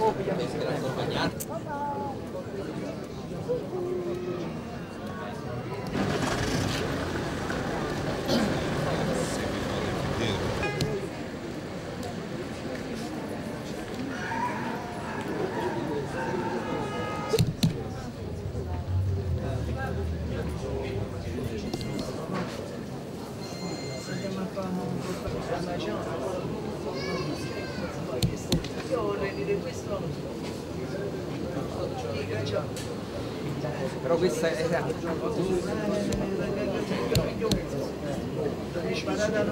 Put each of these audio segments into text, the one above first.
Obviamente, acompañar. Però questa è Sparata un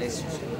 nesse sentido.